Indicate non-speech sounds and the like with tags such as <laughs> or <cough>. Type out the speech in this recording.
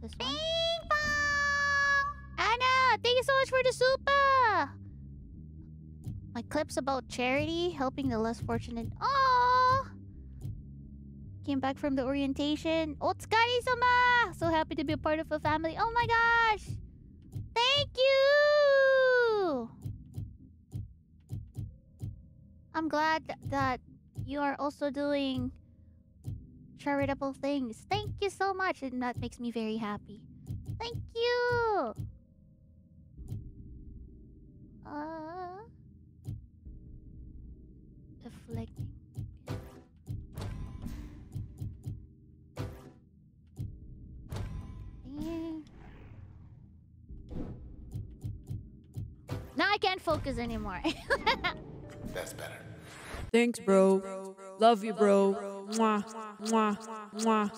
This one. Anna, thank you so much for the super. My clips about charity, helping the less fortunate. Oh, came back from the orientation. Oh, Otsukare sama. So happy to be a part of a family. Oh my gosh. Thank you. I'm glad that you are also doing charitable things. Thank you so much, and that makes me very happy. Thank you. Uh, deflecting. Yeah. Now I can't focus anymore. <laughs> That's better. Thanks, bro. Love you, bro. Ngoan ngoan.